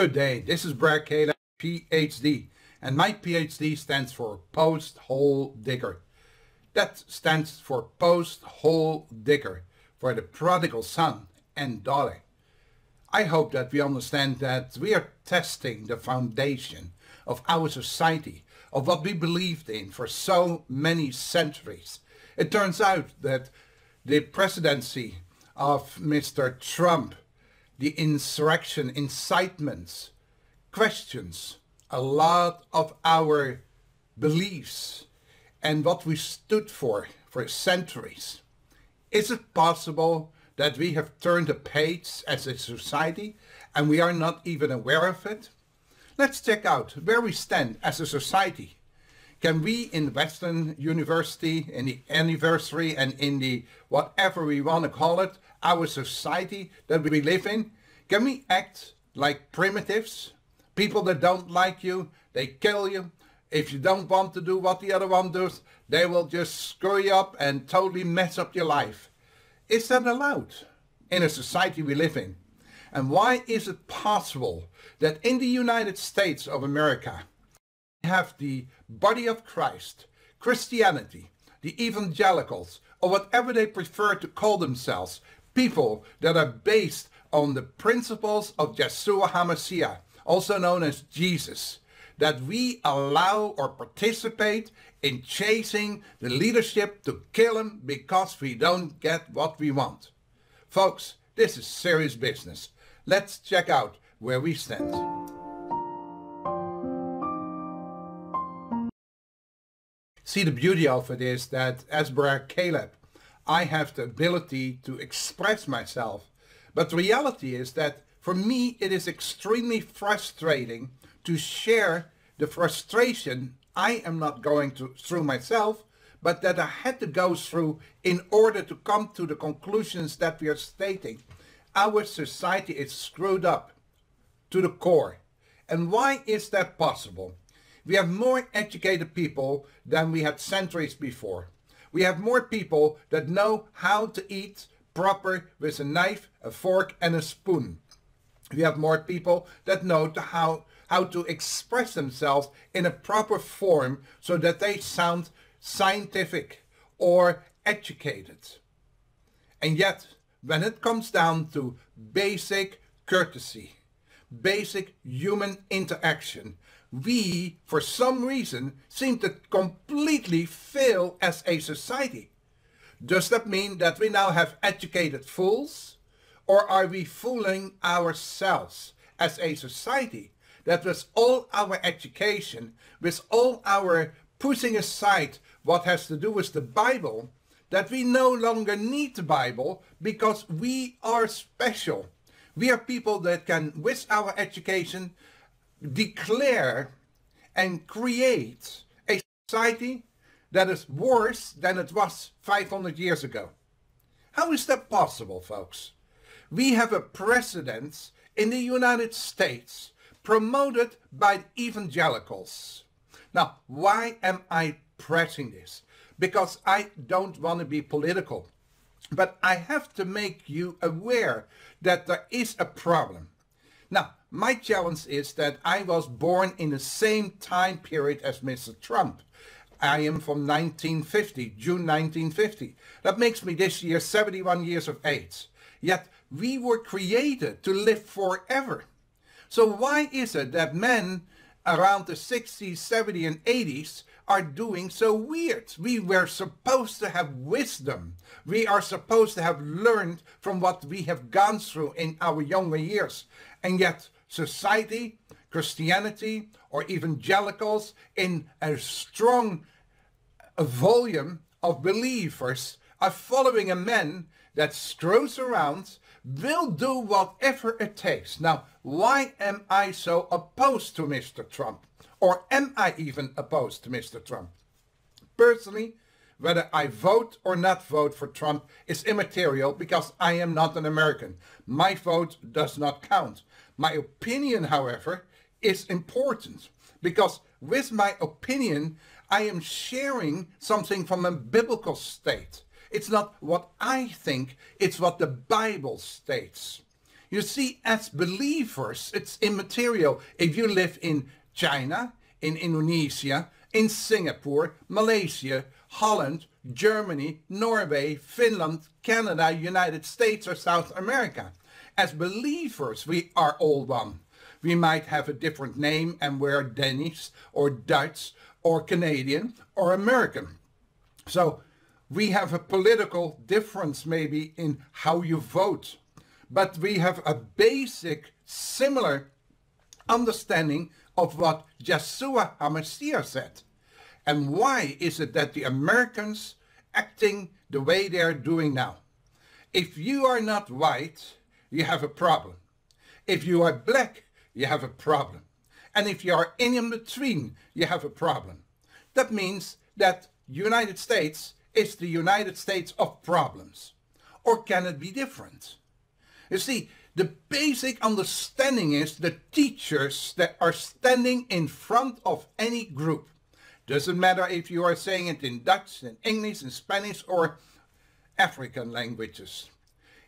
Good day, this is Brer Caleb, PhD, and my PhD stands for Post Hole Digger. That stands for Post Hole Digger, for the prodigal son and daughter. I hope that we understand that we are testing the foundation of our society, of what we believed in for so many centuries. It turns out that the presidency of Mr. Trump, the insurrection, incitements, questions a lot of our beliefs and what we stood for for centuries. Is it possible that we have turned a page as a society and we are not even aware of it? Let's check out where we stand as a society. Can we in Western University, in the anniversary and in the whatever we want to call it, our society that we live in, can we act like primitives? People that don't like you, they kill you. If you don't want to do what the other one does, they will just screw you up and totally mess up your life. Is that allowed in a society we live in? And why is it possible that in the United States of America, we have the body of Christ, Christianity, the evangelicals, or whatever they prefer to call themselves, people that are based on the principles of Yeshua HaMashiach, also known as Jesus, that we allow or participate in chasing the leadership to kill him because we don't get what we want. Folks, this is serious business. Let's check out where we stand. See, the beauty of it is that as Caleb, I have the ability to express myself. But the reality is that for me, it is extremely frustrating to share the frustration I am not going to, through myself, but that I had to go through in order to come to the conclusions that we are stating. Our society is screwed up to the core. And why is that possible? We have more educated people than we had centuries before. We have more people that know how to eat proper with a knife, a fork and a spoon. We have more people that know how, how to express themselves in a proper form so that they sound scientific or educated. And yet, when it comes down to basic courtesy, basic human interaction, we, for some reason, seem to completely fail as a society. Does that mean that we now have educated fools? Or are we fooling ourselves as a society that with all our education, with all our pushing aside what has to do with the Bible, that we no longer need the Bible because we are special. We are people that can, with our education, declare and create a society that is worse than it was 500 years ago. How is that possible, folks? We have a president in the United States promoted by evangelicals. Now, why am I pressing this? Because I don't want to be political, but I have to make you aware that there is a problem. Now, my challenge is that I was born in the same time period as Mr. Trump. I am from 1950, June 1950. That makes me this year 71 years of age. Yet we were created to live forever. So why is it that men around the 60s, 70s, and 80s are doing so weird? We were supposed to have wisdom. We are supposed to have learned from what we have gone through in our younger years. And yet society, Christianity, or evangelicals in a strong volume of believers are following a man that screws around, will do whatever it takes. Now, why am I so opposed to Mr. Trump? Or am I even opposed to Mr. Trump? Personally, whether I vote or not vote for Trump is immaterial because I am not an American. My vote does not count. My opinion, however, is important because with my opinion, I am sharing something from a biblical state. It's not what I think, it's what the Bible states. You see, as believers, it's immaterial if you live in China, in Indonesia, in Singapore, Malaysia, Holland, Germany, Norway, Finland, Canada, United States, or South America. As believers, we are all one. We might have a different name and we're Danish or Dutch or Canadian or American. So we have a political difference maybe in how you vote, but we have a basic similar understanding of what Yeshua HaMashiach said. And why is it that the Americans acting the way they are doing now? If you are not white, you have a problem. If you are black, you have a problem. And if you are in between, you have a problem. That means that United States is the United States of problems. Or can it be different? You see, the basic understanding is the teachers that are standing in front of any group. Doesn't matter if you are saying it in Dutch, in English, in Spanish, or African languages.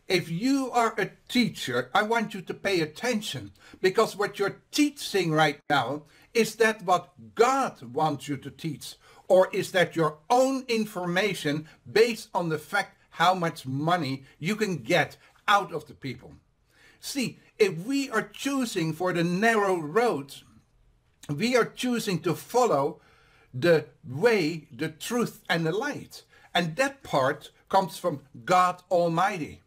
If you are a teacher, I want you to pay attention because what you're teaching right now is that what God wants you to teach or is that your own information based on the fact how much money you can get out of the people. See, if we are choosing for the narrow road, we are choosing to follow the way, the truth and the light. And that part comes from God Almighty.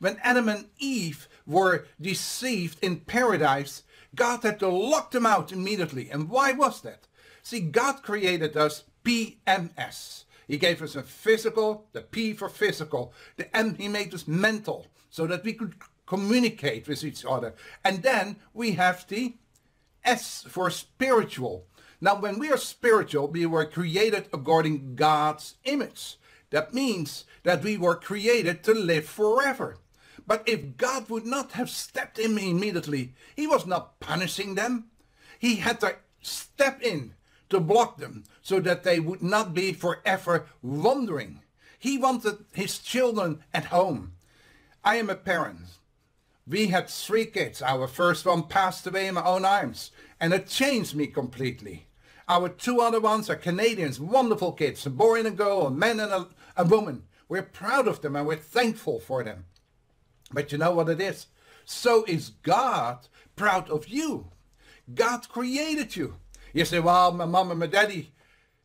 When Adam and Eve were deceived in paradise, God had to lock them out immediately. And why was that? See, God created us PMS. He gave us a physical, the P for physical. The M, he made us mental so that we could communicate with each other. And then we have the S for spiritual. Now, when we are spiritual, we were created according God's image. That means that we were created to live forever. But if God would not have stepped in immediately, he was not punishing them. He had to step in to block them so that they would not be forever wandering. He wanted his children at home. I am a parent. We had three kids. Our first one passed away in my own arms, and it changed me completely. Our two other ones are Canadians, wonderful kids, a boy and a girl, a man and a, a woman. We're proud of them and we're thankful for them. But you know what it is? So is God proud of you. God created you. You say, well, my mom and my daddy.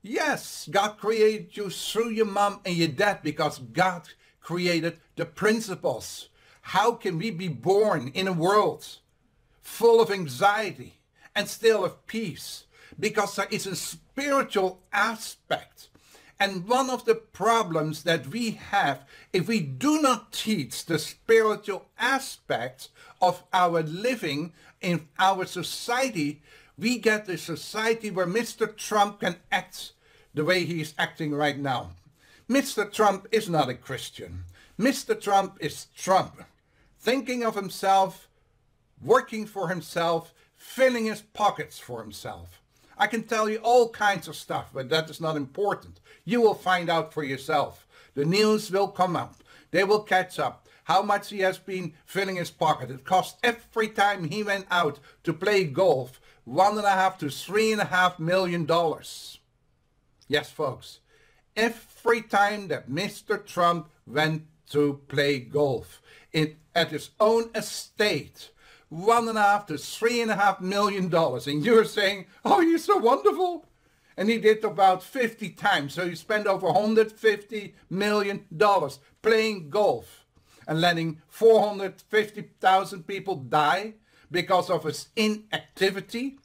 Yes, God created you through your mom and your dad because God created the principles. How can we be born in a world full of anxiety and still of peace? Because there is a spiritual aspect and one of the problems that we have, if we do not teach the spiritual aspects of our living in our society, we get a society where Mr. Trump can act the way he is acting right now. Mr. Trump is not a Christian. Mr. Trump is Trump, thinking of himself, working for himself, filling his pockets for himself. I can tell you all kinds of stuff, but that is not important. You will find out for yourself. The news will come out. They will catch up. How much he has been filling his pocket. It cost every time he went out to play golf one and a half to three and a half million dollars. Yes, folks. Every time that Mr. Trump went to play golf it, at his own estate, one and a half to three and a half million dollars. And you're saying, oh, you're so wonderful. And he did about 50 times. So he spent over 150 million dollars playing golf and letting 450,000 people die because of his inactivity?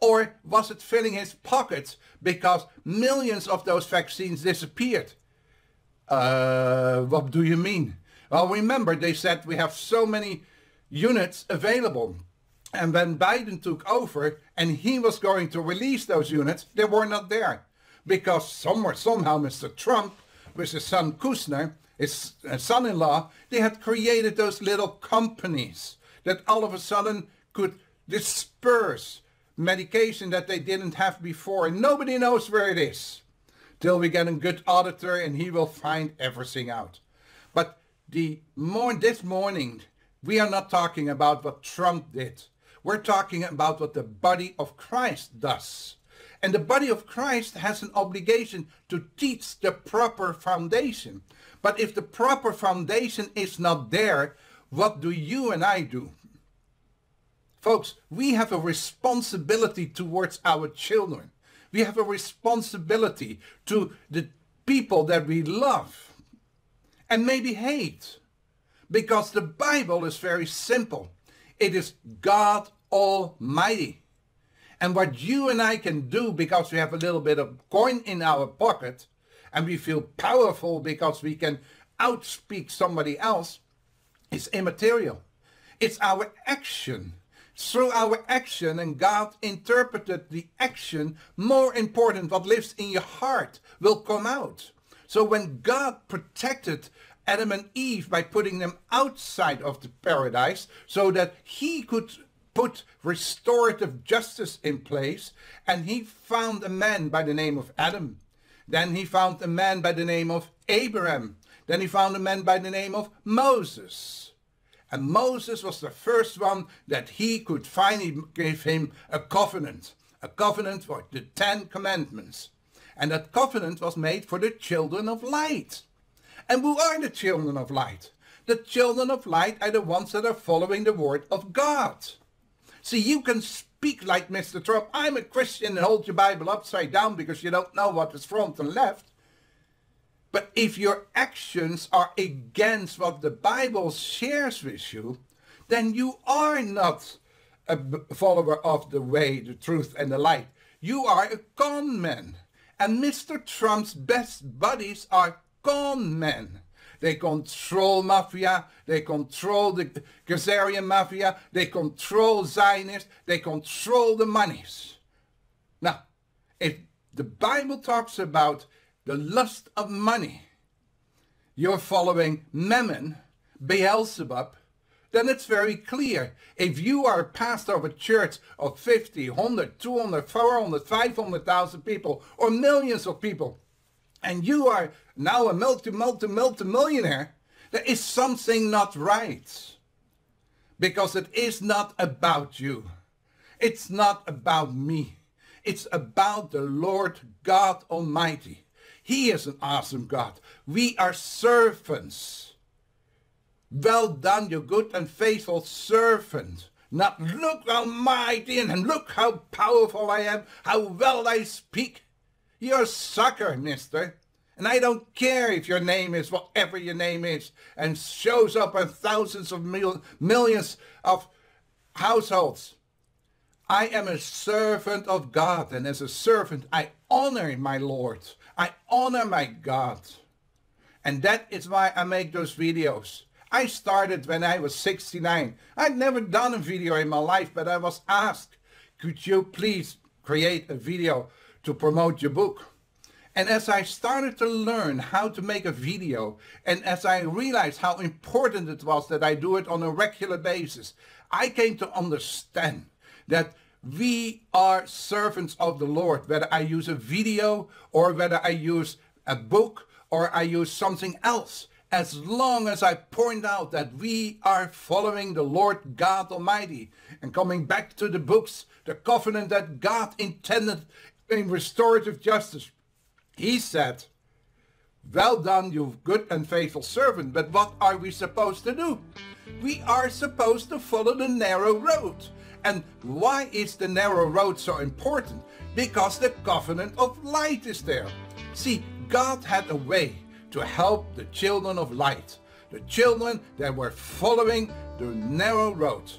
Or was it filling his pockets because millions of those vaccines disappeared? Uh, what do you mean? Well, remember they said we have so many units available. And when Biden took over and he was going to release those units, they were not there. Because somewhere, somehow, Mr. Trump, with his son Kushner, his son-in-law, they had created those little companies that all of a sudden could disperse medication that they didn't have before. And nobody knows where it is. Till we get a good auditor and he will find everything out. But the more this morning, We are not talking about what Trump did. We're talking about what the body of Christ does. And the body of Christ has an obligation to teach the proper foundation. But if the proper foundation is not there, what do you and I do? Folks, we have a responsibility towards our children. We have a responsibility to the people that we love and maybe hate. Because the Bible is very simple. It is God Almighty. And what you and I can do because we have a little bit of coin in our pocket and we feel powerful because we can outspeak somebody else is immaterial. It's our action. Through our action, and God interpreted the action, more important, what lives in your heart will come out. So when God protected Adam and Eve by putting them outside of the paradise so that he could put restorative justice in place and he found a man by the name of Adam. Then he found a man by the name of Abraham. Then he found a man by the name of Moses. And Moses was the first one that he could finally give him a covenant. A covenant for the Ten Commandments. And that covenant was made for the children of light. And who are the children of light? The children of light are the ones that are following the word of God. See, you can speak like Mr. Trump. I'm a Christian and hold your Bible upside down because you don't know what is front and left. But if your actions are against what the Bible shares with you, then you are not a follower of the way, the truth, and the light. You are a con man. And Mr. Trump's best buddies are con men. They control mafia. They control the Khazarian mafia. They control Zionists. They control the monies. Now, if the Bible talks about the lust of money, you're following Mammon, Beelzebub, then it's very clear. If you are a pastor of a church of 50, 100, 200, 400, 500,000 people, or millions of people, and you are now a multi, multi, multi millionaire, there is something not right. Because it is not about you. It's not about me. It's about the Lord God Almighty. He is an awesome God. We are servants. Well done, you good and faithful servant. Not look how mighty and look how powerful I am, how well I speak. You're a sucker, mister. And I don't care if your name is whatever your name is and shows up in thousands of mil millions of households. I am a servant of God, and as a servant, I honor my Lord. I honor my God. And that is why I make those videos. I started when I was 69. I'd never done a video in my life, but I was asked, could you please create a video to promote your book? And as I started to learn how to make a video, and as I realized how important it was that I do it on a regular basis, I came to understand that we are servants of the Lord, whether I use a video or whether I use a book or I use something else. As long as I point out that we are following the Lord God Almighty and coming back to the books, the covenant that God intended in restorative justice, he said, well done, you good and faithful servant, but what are we supposed to do? We are supposed to follow the narrow road. And why is the narrow road so important? Because the covenant of light is there. See, God had a way to help the children of light, the children that were following the narrow road.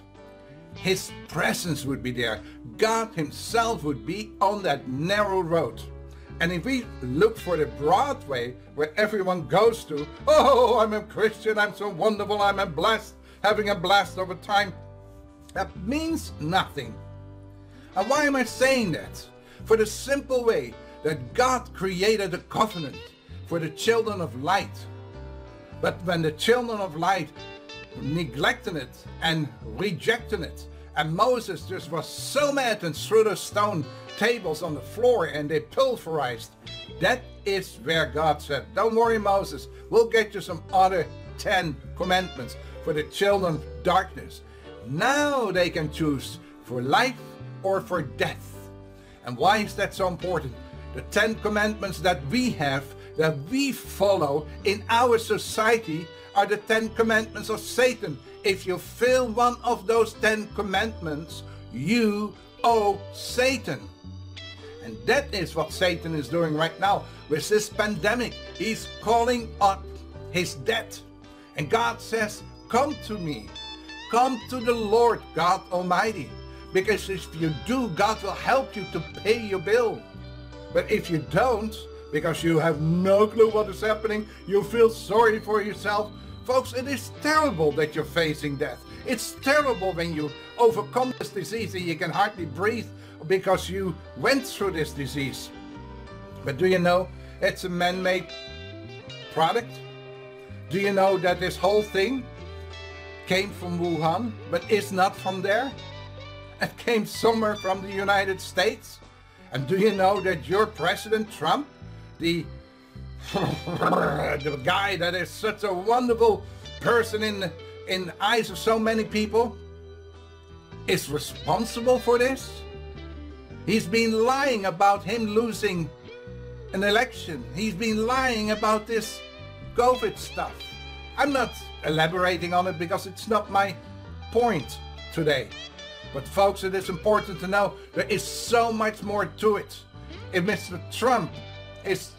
His presence would be there. God himself would be on that narrow road. And if we look for the broad way where everyone goes to, oh, I'm a Christian, I'm so wonderful, I'm a blessed, having a blast over time, that means nothing. And why am I saying that? For the simple way that God created a covenant for the children of light. But when the children of light neglected it and rejected it, and Moses just was so mad and threw the stone tables on the floor and they pulverized. That is where God said, don't worry Moses, we'll get you some other 10 commandments. for the children of darkness. Now they can choose for life or for death. And why is that so important? The Ten Commandments that we have, that we follow in our society, are the Ten Commandments of Satan. If you fail one of those Ten Commandments, you owe Satan. And that is what Satan is doing right now with this pandemic. He's calling up his debt. And God says, Come to me. Come to the Lord God Almighty. Because if you do, God will help you to pay your bill. But if you don't, because you have no clue what is happening, you feel sorry for yourself. Folks, it is terrible that you're facing death. It's terrible when you overcome this disease and you can hardly breathe because you went through this disease. But do you know it's a man-made product? Do you know that this whole thing came from Wuhan, but is not from there? It came somewhere from the United States. And do you know that your President Trump, the, the guy that is such a wonderful person in, in the eyes of so many people, is responsible for this? He's been lying about him losing an election. He's been lying about this COVID stuff. I'm not elaborating on it because it's not my point today. But folks, it is important to know there is so much more to it. If Mr. Trump is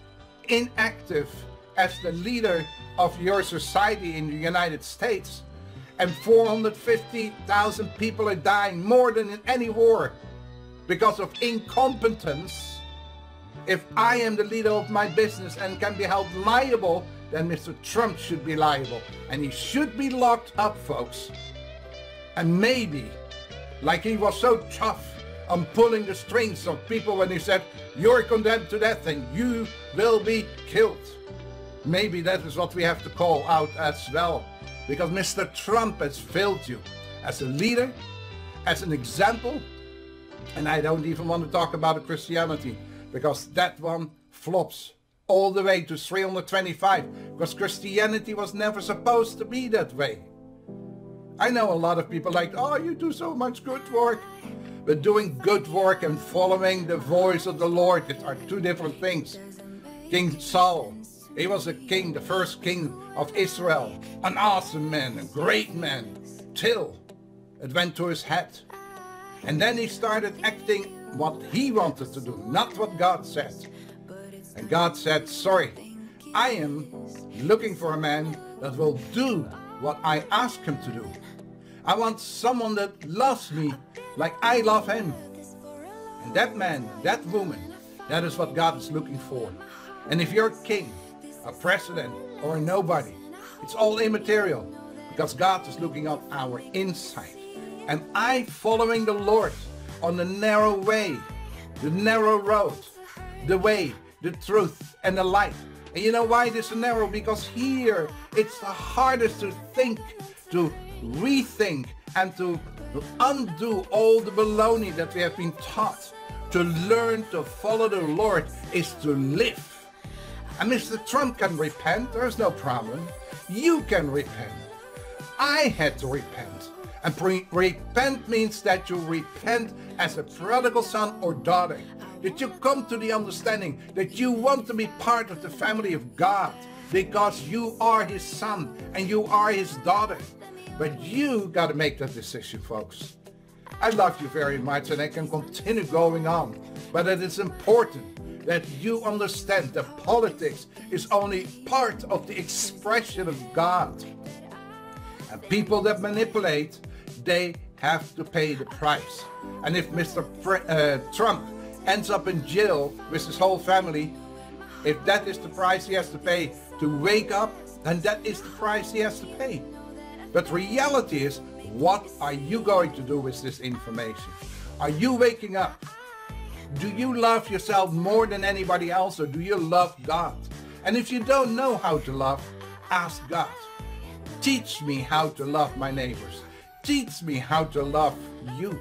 inactive as the leader of your society in the United States and 450,000 people are dying more than in any war because of incompetence, if I am the leader of my business and can be held liable, then Mr. Trump should be liable. And he should be locked up, folks. And maybe like he was so tough on pulling the strings of people when he said, you're condemned to death and you will be killed. Maybe that is what we have to call out as well. Because Mr. Trump has failed you as a leader, as an example, and I don't even want to talk about Christianity because that one flops all the way to 325 because Christianity was never supposed to be that way. I know a lot of people like, oh, you do so much good work. But doing good work and following the voice of the Lord are two different things. King Saul, he was a king, the first king of Israel. An awesome man, a great man. Till it went to his head. And then he started acting what he wanted to do, not what God said. And God said, sorry, I am looking for a man that will do what I ask him to do. I want someone that loves me like I love him. And that man, that woman, that is what God is looking for. And if you're a king, a president, or a nobody, it's all immaterial because God is looking at our inside. Am I following the Lord on the narrow way, the narrow road, the way, the truth, and the light? And you know why this is narrow? Because here it's the hardest to think, to rethink and to undo all the baloney that we have been taught. To learn to follow the Lord is to live. And Mr. Trump can repent, there's no problem. You can repent. I had to repent. And repent means that you repent as a prodigal son or daughter. That you come to the understanding that you want to be part of the family of God because you are his son and you are his daughter. But you got to make that decision, folks. I love you very much and I can continue going on. But it is important that you understand that politics is only part of the expression of God. And people that manipulate, they have to pay the price. And if Mr. Uh, Trump ends up in jail with his whole family, if that is the price he has to pay to wake up, then that is the price he has to pay. But reality is, what are you going to do with this information? Are you waking up? Do you love yourself more than anybody else or do you love God? And if you don't know how to love, ask God. Teach me how to love my neighbors. Teach me how to love you.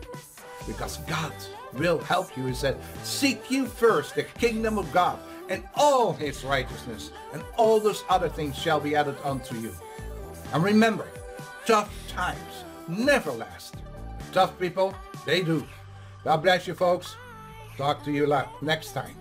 Because God will help you. He said, seek you first the kingdom of God and all his righteousness and all those other things shall be added unto you. And remember, tough times never last. Tough people, they do. God bless you folks. Talk to you next time.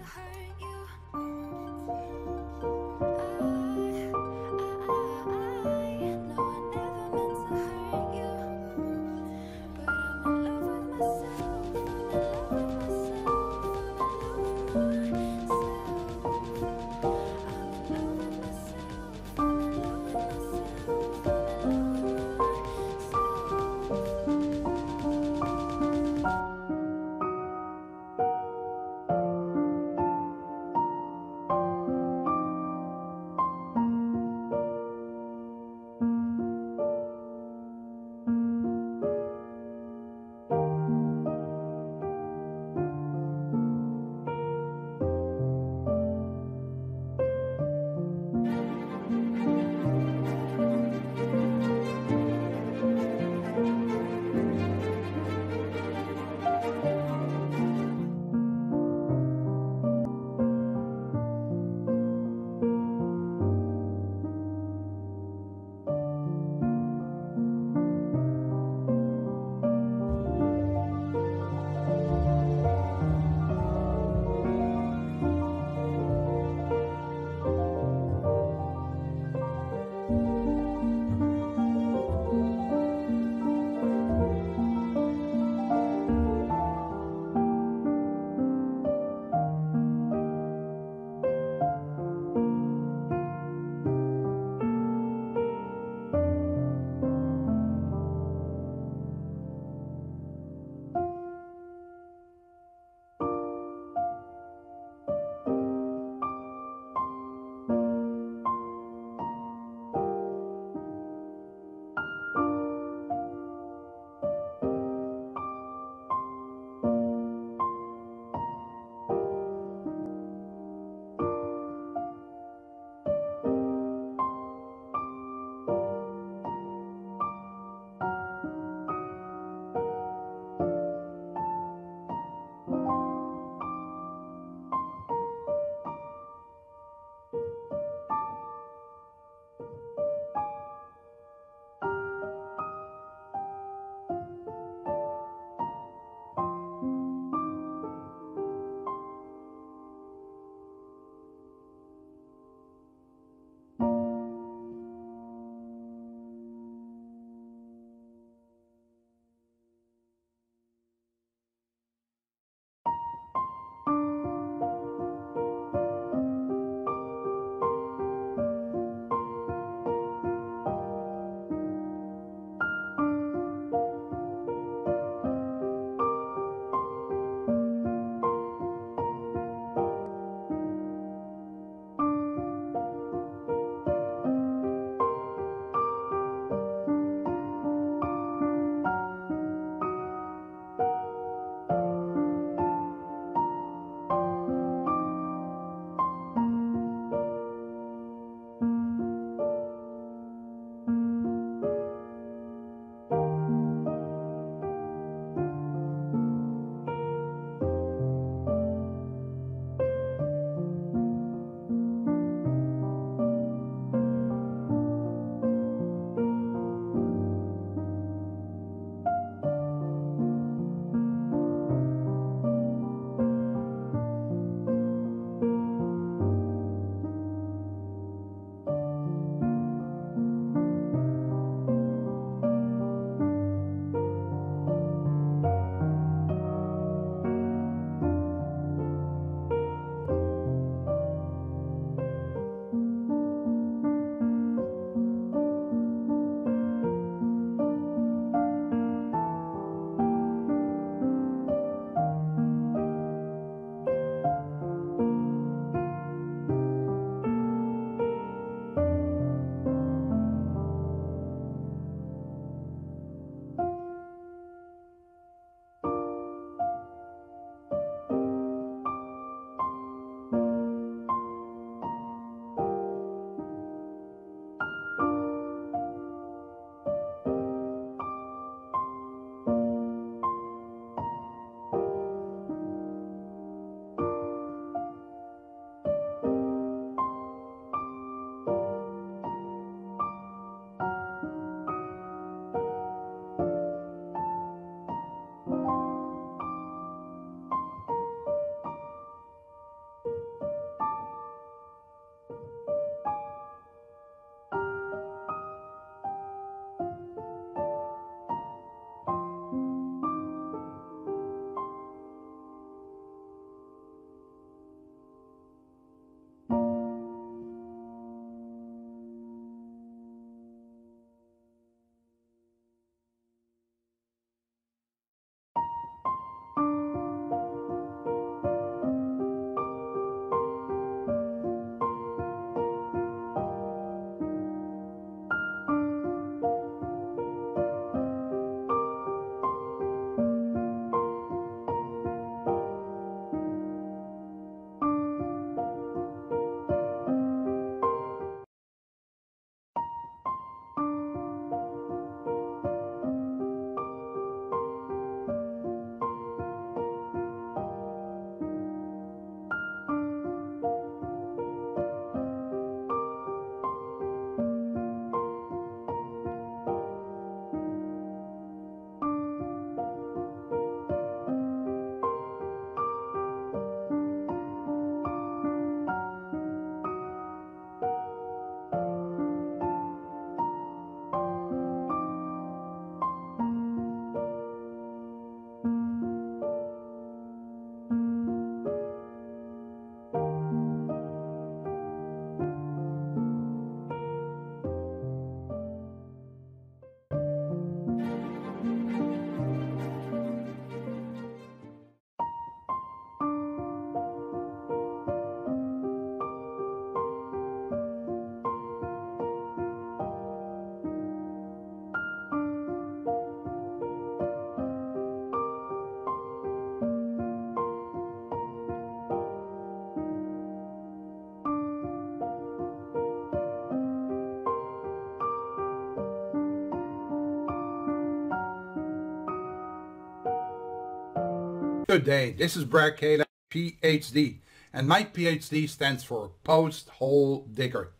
Good day, this is Brer Caleb, PhD, and my PhD stands for Post Hole Digger.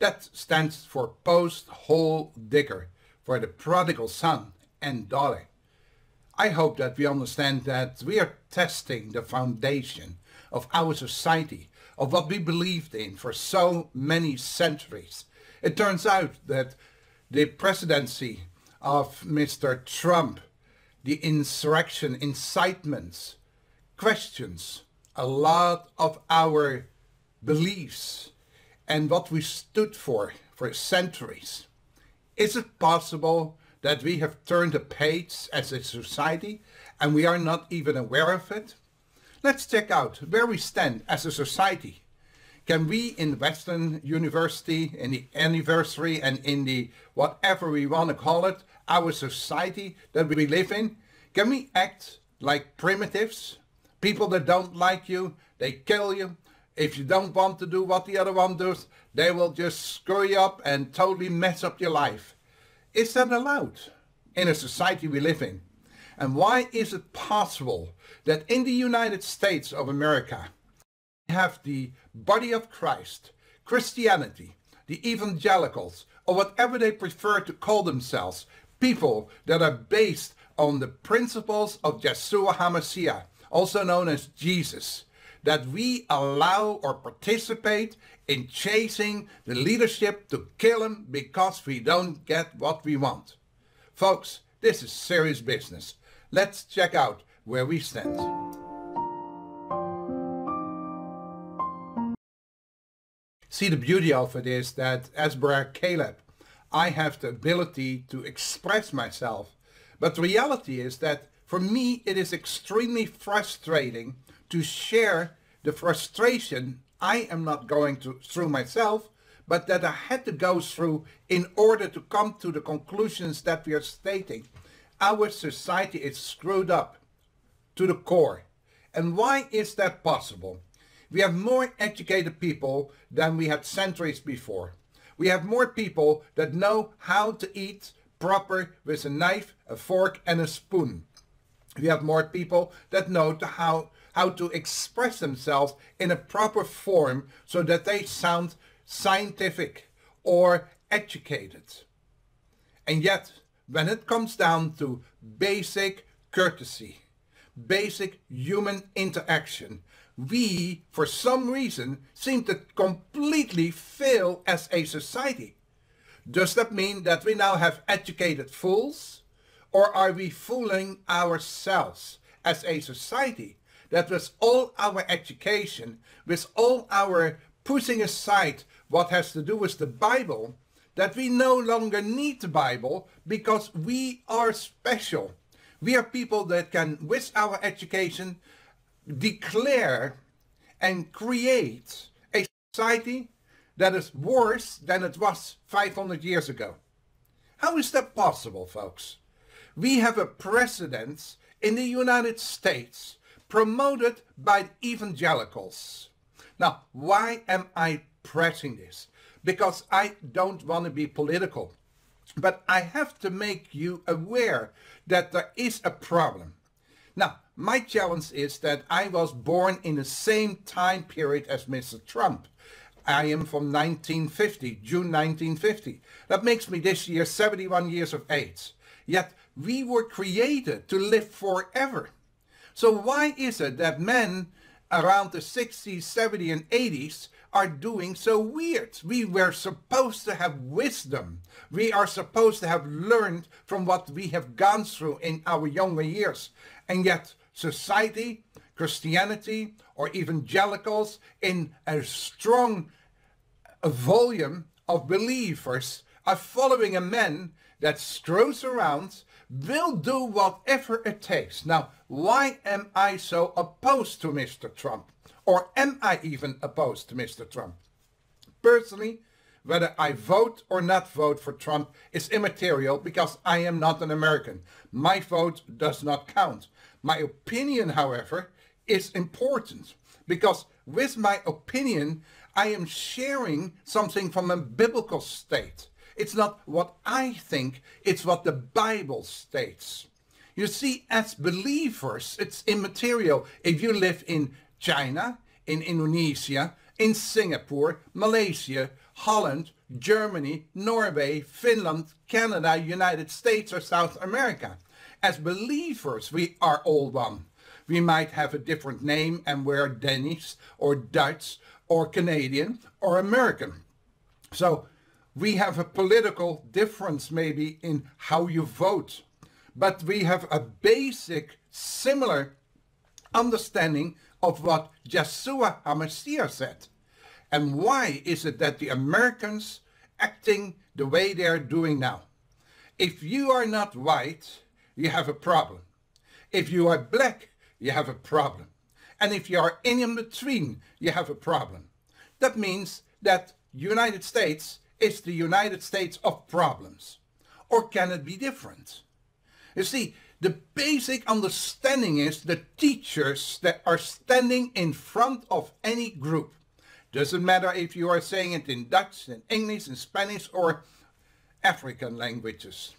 That stands for Post Hole Digger, for the prodigal son and daughter. I hope that we understand that we are testing the foundation of our society, of what we believed in for so many centuries. It turns out that the presidency of Mr. Trump the insurrection, incitements, questions a lot of our beliefs and what we stood for for centuries. Is it possible that we have turned a page as a society and we are not even aware of it? Let's check out where we stand as a society. Can we in Western University, in the anniversary and in the whatever we want to call it, our society that we live in, can we act like primitives? People that don't like you, they kill you. If you don't want to do what the other one does, they will just screw you up and totally mess up your life. Is that allowed in a society we live in? And why is it possible that in the United States of America, we have the body of Christ, Christianity, the evangelicals, or whatever they prefer to call themselves, people that are based on the principles of Yeshua HaMashiach, also known as Jesus, that we allow or participate in chasing the leadership to kill him because we don't get what we want. Folks, this is serious business. Let's check out where we stand. See, the beauty of it is that as Brer Caleb, I have the ability to express myself. But the reality is that for me, it is extremely frustrating to share the frustration I am not going to, through myself, but that I had to go through in order to come to the conclusions that we are stating. Our society is screwed up to the core. And why is that possible? We have more educated people than we had centuries before. We have more people that know how to eat proper with a knife, a fork and a spoon. We have more people that know how, how to express themselves in a proper form so that they sound scientific or educated. And yet, when it comes down to basic courtesy, basic human interaction, we, for some reason, seem to completely fail as a society. Does that mean that we now have educated fools? Or are we fooling ourselves as a society that with all our education, with all our putting aside what has to do with the Bible, that we no longer need the Bible because we are special. We are people that can, with our education, declare and create a society that is worse than it was 500 years ago. How is that possible, folks? We have a president in the United States promoted by evangelicals. Now, why am I pressing this? Because I don't want to be political. But I have to make you aware that there is a problem. Now, my challenge is that I was born in the same time period as Mr. Trump. I am from 1950, June 1950. That makes me this year 71 years of age. Yet we were created to live forever. So why is it that men around the 60s, 70s, and 80s are doing so weird? We were supposed to have wisdom. We are supposed to have learned from what we have gone through in our younger years. And yet society, Christianity, or evangelicals in a strong volume of believers are following a man that strolls around, will do whatever it takes. Now, why am I so opposed to Mr. Trump? Or am I even opposed to Mr. Trump? Personally, whether I vote or not vote for Trump is immaterial because I am not an American. My vote does not count. My opinion, however, is important because with my opinion, I am sharing something from a biblical state. It's not what I think, it's what the Bible states. You see, as believers, it's immaterial if you live in China, in Indonesia, in Singapore, Malaysia, Holland, Germany, Norway, Finland, Canada, United States, or South America. As believers, we are all one. We might have a different name and we're Danish or Dutch or Canadian or American. So we have a political difference maybe in how you vote, but we have a basic similar understanding of what Yeshua HaMashiach said. And why is it that the Americans acting the way they are doing now? If you are not white, you have a problem. If you are black, you have a problem. And if you are in between, you have a problem. That means that United States is the United States of problems. Or can it be different? You see, the basic understanding is the teachers that are standing in front of any group doesn't matter if you are saying it in Dutch, in English, in Spanish, or African languages.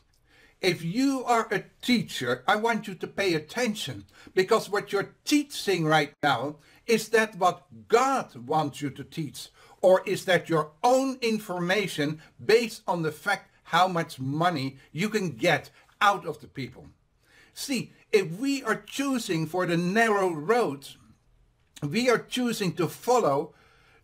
If you are a teacher, I want you to pay attention because what you're teaching right now is that what God wants you to teach or is that your own information based on the fact how much money you can get out of the people. See, if we are choosing for the narrow road, we are choosing to follow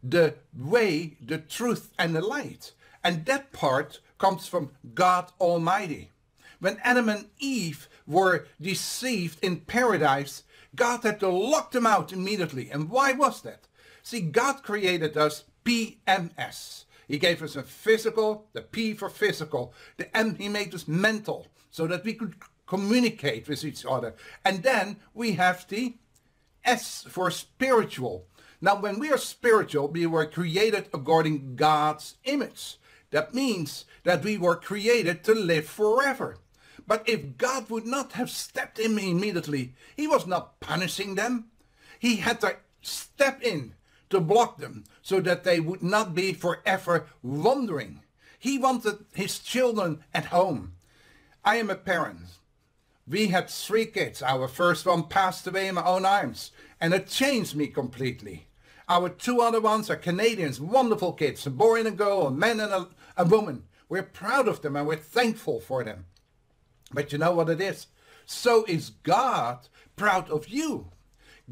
the way, the truth, and the light. And that part comes from God Almighty. When Adam and Eve were deceived in paradise, God had to lock them out immediately. And why was that? See, God created us PMS. He gave us a physical, the P for physical, the M, he made us mental, so that we could communicate with each other. And then we have the S for spiritual. Now, when we are spiritual, we were created according God's image. That means that we were created to live forever. But if God would not have stepped in immediately, he was not punishing them. He had to step in to block them so that they would not be forever wandering. He wanted his children at home. I am a parent. We had three kids. Our first one passed away in my own arms and it changed me completely. Our two other ones are Canadians, wonderful kids, a boy and a girl, a man and a, a woman. We're proud of them and we're thankful for them. But you know what it is? So is God proud of you.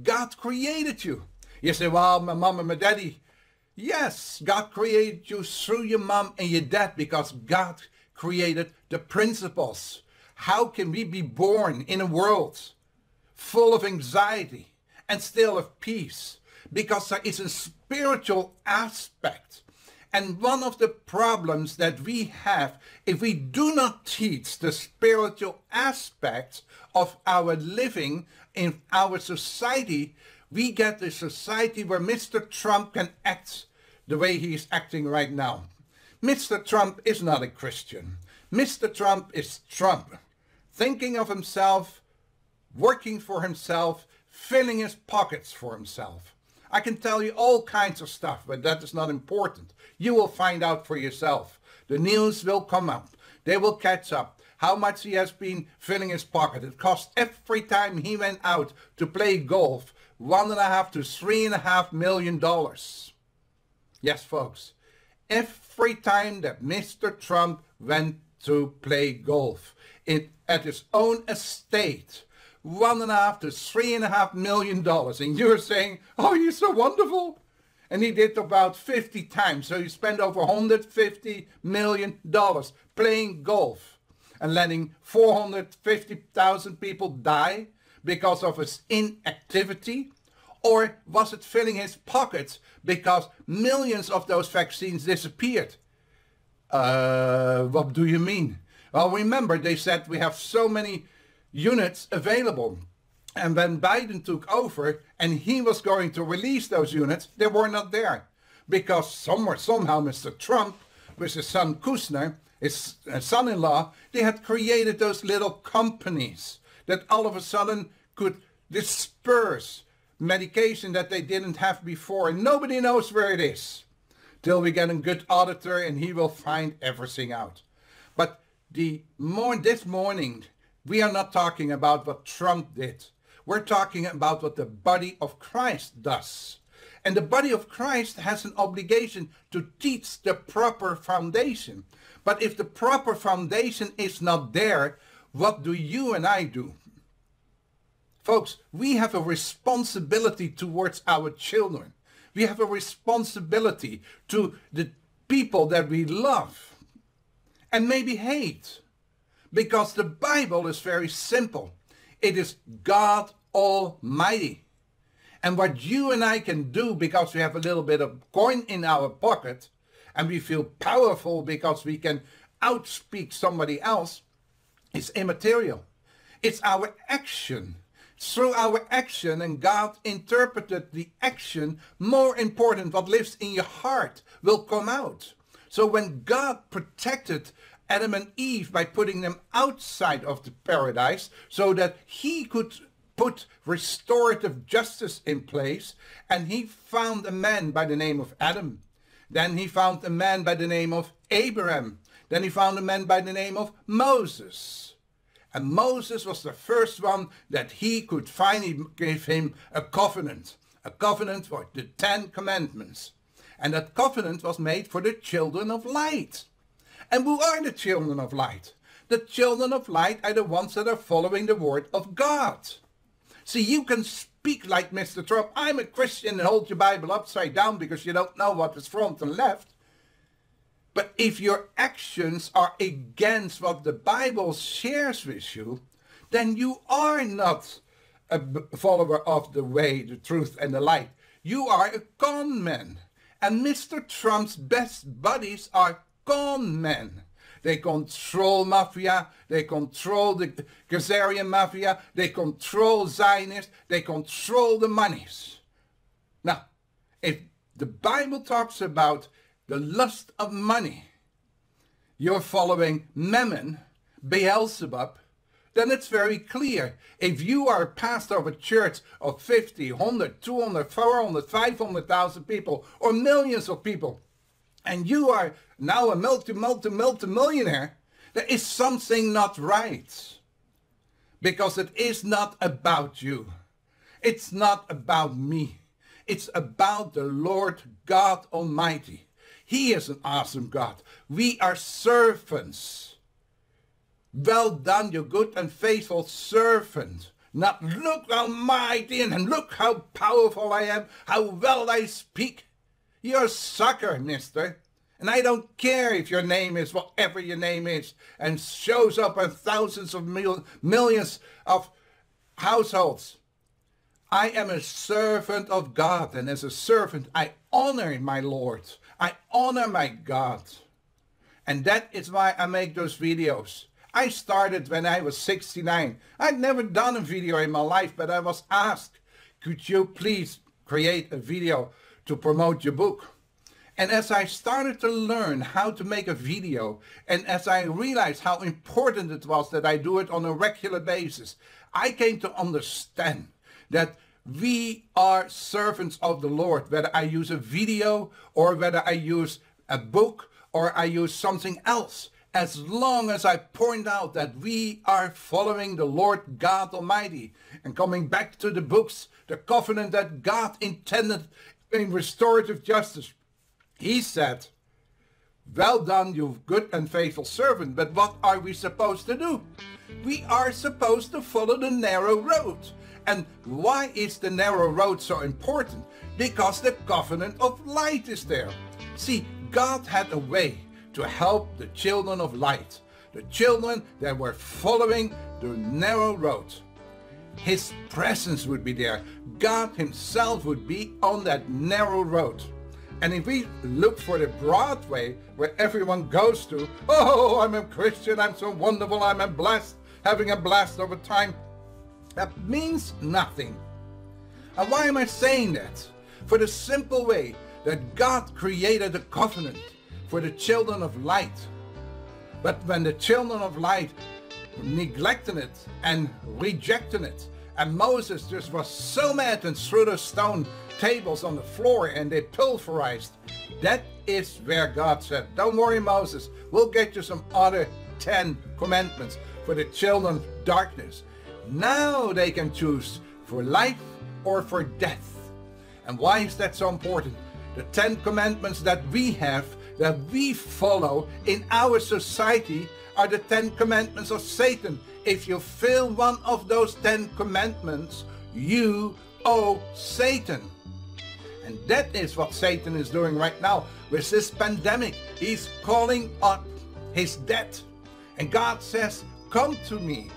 God created you. You say, well, my mom and my daddy. Yes, God created you through your mom and your dad because God created the principles. How can we be born in a world full of anxiety and still of peace? because there is a spiritual aspect. And one of the problems that we have if we do not teach the spiritual aspects of our living in our society, we get a society where Mr. Trump can act the way he is acting right now. Mr. Trump is not a Christian. Mr. Trump is Trump, thinking of himself, working for himself, filling his pockets for himself. I can tell you all kinds of stuff, but that is not important. You will find out for yourself. The news will come up. They will catch up. How much he has been filling his pocket. It cost every time he went out to play golf one and a half to three and a half million dollars. Yes, folks. Every time that Mr. Trump went to play golf in, at his own estate, one and a half to three and a half million dollars. And you're saying, oh, you're so wonderful. And he did about 50 times. So he spent over 150 million dollars playing golf and letting 450,000 people die because of his inactivity? Or was it filling his pockets because millions of those vaccines disappeared? Uh, what do you mean? Well, remember they said we have so many units available. And when Biden took over and he was going to release those units, they were not there. Because somewhere, somehow, Mr. Trump, with his son Kushner, his uh, son-in-law, they had created those little companies that all of a sudden could disperse medication that they didn't have before. And nobody knows where it is. Till we get a good auditor and he will find everything out. But the more this morning, We are not talking about what Trump did. We're talking about what the body of Christ does. And the body of Christ has an obligation to teach the proper foundation. But if the proper foundation is not there, what do you and I do? Folks, we have a responsibility towards our children. We have a responsibility to the people that we love and maybe hate. Because the Bible is very simple. It is God Almighty. And what you and I can do because we have a little bit of coin in our pocket and we feel powerful because we can outspeak somebody else is immaterial. It's our action. Through our action, and God interpreted the action more important. What lives in your heart will come out. So when God protected Adam and Eve by putting them outside of the paradise so that he could put restorative justice in place and he found a man by the name of Adam. Then he found a man by the name of Abraham. Then he found a man by the name of Moses. And Moses was the first one that he could finally give him a covenant. A covenant for the Ten Commandments. And that covenant was made for the children of light. And who are the children of light? The children of light are the ones that are following the word of God. See, you can speak like Mr. Trump. I'm a Christian and hold your Bible upside down because you don't know what is front and left. But if your actions are against what the Bible shares with you, then you are not a follower of the way, the truth, and the light. You are a con man. And Mr. Trump's best buddies are con men. They control mafia. They control the Khazarian mafia. They control Zionists. They control the monies. Now, if the Bible talks about the lust of money, you're following Mammon, Beelzebub, then it's very clear. If you are a pastor of a church of 50, 100, 200, 400, 500,000 people, or millions of people, and you are now a multi, multi, multi millionaire, there is something not right. Because it is not about you. It's not about me. It's about the Lord God Almighty. He is an awesome God. We are servants. Well done, you good and faithful servant. Not look how mighty and look how powerful I am, how well I speak. You're a sucker, mister. And I don't care if your name is whatever your name is and shows up in thousands of mil millions of households. I am a servant of God, and as a servant, I honor my Lord. I honor my God. And that is why I make those videos. I started when I was 69. I'd never done a video in my life, but I was asked, could you please create a video to promote your book? And as I started to learn how to make a video, and as I realized how important it was that I do it on a regular basis, I came to understand that we are servants of the Lord, whether I use a video or whether I use a book or I use something else. As long as I point out that we are following the Lord God Almighty and coming back to the books, the covenant that God intended in restorative justice, he said, Well done, you good and faithful servant, but what are we supposed to do? We are supposed to follow the narrow road. And why is the narrow road so important? Because the covenant of light is there. See, God had a way to help the children of light, the children that were following the narrow road. His presence would be there. God himself would be on that narrow road. And if we look for the broad way where everyone goes to, oh, I'm a Christian, I'm so wonderful, I'm a blessed, having a blast over time, that means nothing. And why am I saying that? For the simple way that God created a covenant for the children of light. But when the children of light neglected it and rejecting it, and Moses just was so mad and threw the stone tables on the floor and they pulverized. That is where God said, don't worry Moses, we'll get you some other 10 commandments for the children of darkness. Now they can choose for life or for death. And why is that so important? The Ten Commandments that we have, that we follow in our society, are the Ten Commandments of Satan. If you fail one of those Ten Commandments, you owe Satan. And that is what Satan is doing right now with this pandemic. He's calling up his debt. And God says, Come to me.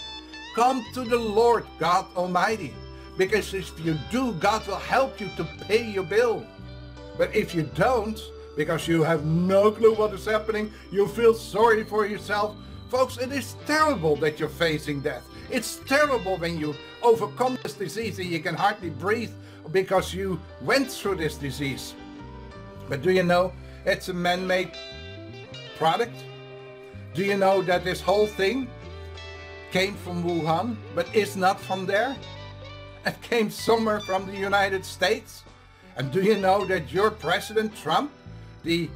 Come to the Lord God Almighty. Because if you do, God will help you to pay your bill. But if you don't, because you have no clue what is happening, you feel sorry for yourself. Folks, it is terrible that you're facing death. It's terrible when you overcome this disease and you can hardly breathe because you went through this disease. But do you know it's a man-made product? Do you know that this whole thing came from Wuhan, but is not from there? It came somewhere from the United States. And do you know that your President Trump, the,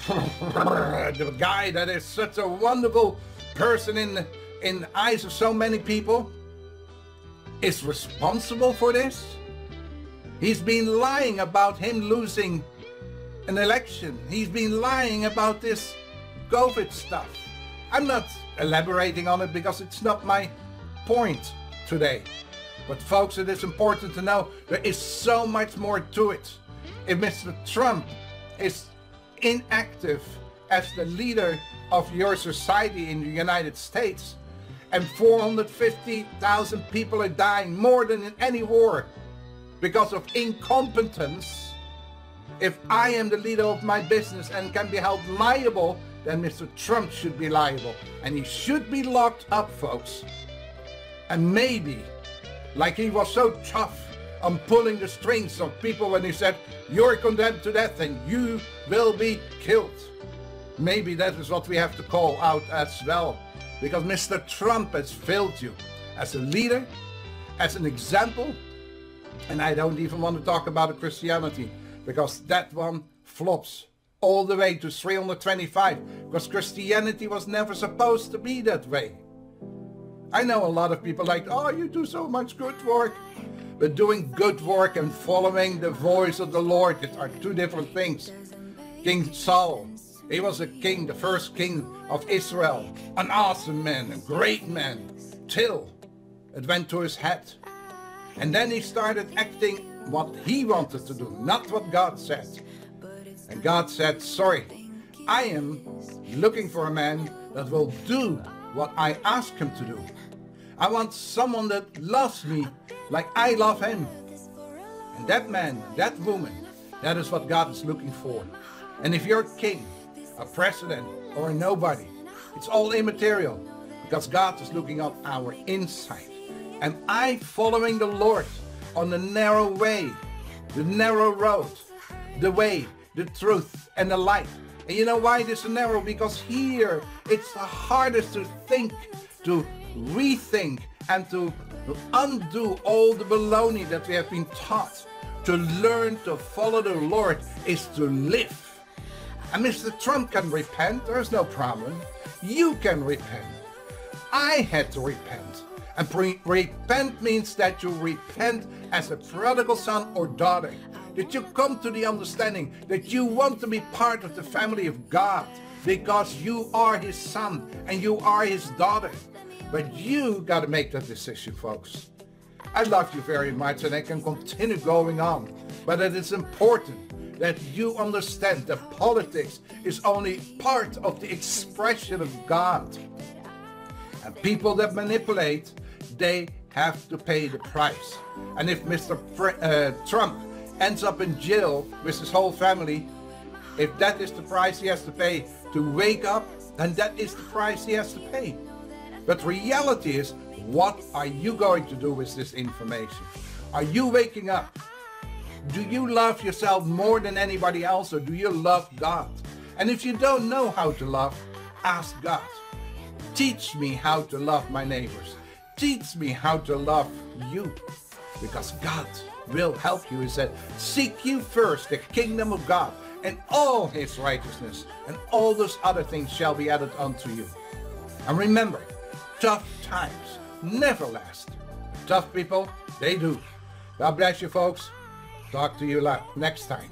the guy that is such a wonderful person in, in the eyes of so many people, is responsible for this? He's been lying about him losing an election. He's been lying about this COVID stuff. I'm not elaborating on it because it's not my point today. But folks, it is important to know there is so much more to it. If Mr. Trump is inactive as the leader of your society in the United States and 450,000 people are dying more than in any war because of incompetence, if I am the leader of my business and can be held liable, then Mr. Trump should be liable. And he should be locked up, folks. And maybe, like he was so tough on pulling the strings of people when he said, you're condemned to death and you will be killed. Maybe that is what we have to call out as well. Because Mr. Trump has failed you as a leader, as an example, and I don't even want to talk about Christianity because that one flops all the way to 325 because Christianity was never supposed to be that way. I know a lot of people like, oh, you do so much good work. But doing good work and following the voice of the Lord are two different things. King Saul, he was a king, the first king of Israel. An awesome man, a great man. Till it went to his head. And then he started acting what he wanted to do, not what God said. And God said, sorry, I am looking for a man that will do what I ask him to do. I want someone that loves me like I love him. And that man, that woman, that is what God is looking for. And if you're a king, a president, or a nobody, it's all immaterial because God is looking at our inside. Am I following the Lord on the narrow way, the narrow road, the way, the truth, and the light? And you know why it is narrow? Because here it's the hardest to think, to rethink, and to undo all the baloney that we have been taught. To learn to follow the Lord is to live. And Mr. Trump can repent, there's no problem. You can repent. I had to repent. And pre- repent means that you repent as a prodigal son or daughter. That you come to the understanding that you want to be part of the family of God because you are his son and you are his daughter. But you got to make that decision, folks. I love you very much and I can continue going on. But it is important that you understand that politics is only part of the expression of God. And people that manipulate they have to pay the price. And if Mr. Pre uh, Trump ends up in jail with his whole family, if that is the price he has to pay to wake up, then that is the price he has to pay. But reality is, what are you going to do with this information? Are you waking up? Do you love yourself more than anybody else or do you love God? And if you don't know how to love, ask God. Teach me how to love my neighbors. Teach me how to love you because God will help you. He said, seek you first the kingdom of God and all his righteousness and all those other things shall be added unto you. And remember, tough times never last. Tough people, they do. God bless you folks. Talk to you next time.